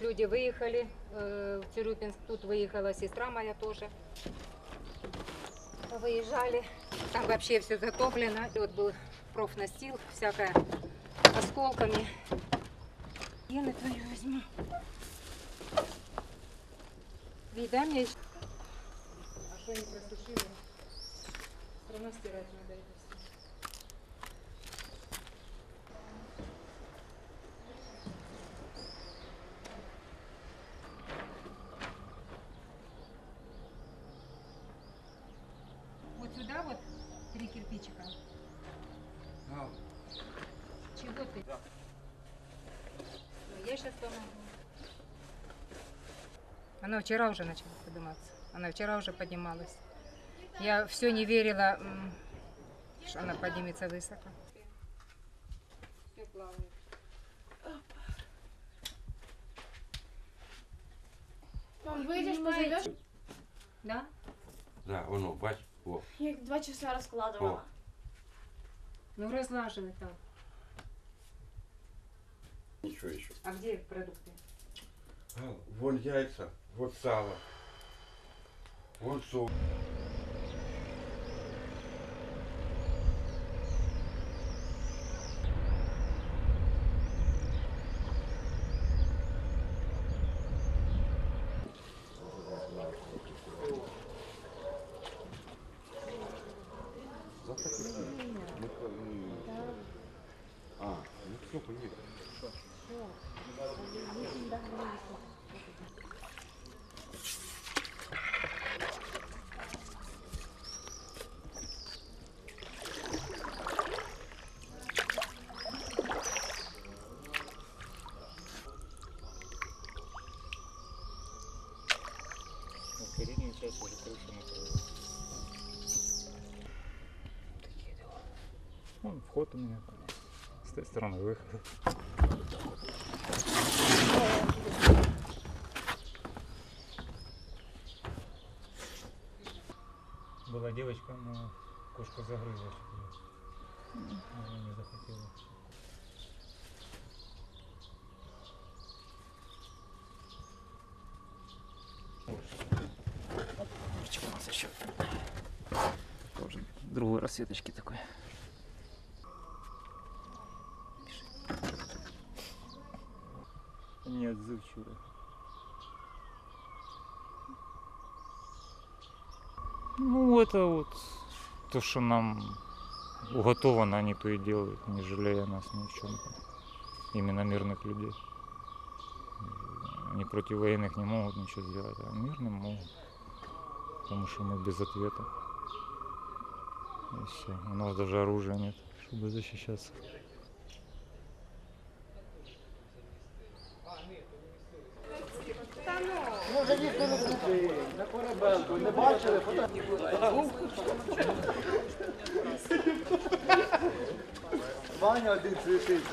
люди выехали э, в Тюрюпинск. Тут выехала сестра моя тоже. Выезжали. Там вообще все затоплено. И вот был профнастил, всякое осколками. Гены твою возьму. Вида мне еще. А что не просушили? Все равно стирать надо это все. Сюда вот три кирпичика. Чего ты? Ну, Я сейчас помогу. Она вчера уже начала подниматься. Она вчера уже поднималась. Я все не верила, что она поднимется высоко. Все плавает. Мам, вийдеш, позайдеш? Да? Да, воно, бач, о. Я їх два часа розкладувала. Ну разлаживай там. Ничего еще. А где продукты? А, вон яйца, вот сало. Вон соус. А, Такие дела. Вон вход у меня там. С той стороны выход. Была девочка, но кошка загрызла. Она не захотела. Тоже другой расцветочки такой. Неотзывчивый. Ну, это вот то, что нам уготовано, они то и делают, не жалея нас ни в чем. Именно мирных людей. Они против военных не могут ничего сделать, а мирным могут. Потому что мы без ответа. И все. У нас даже оружия нет, чтобы защищаться. Може ніхто не туди, на корабелку, не бачили? Ваня один світить.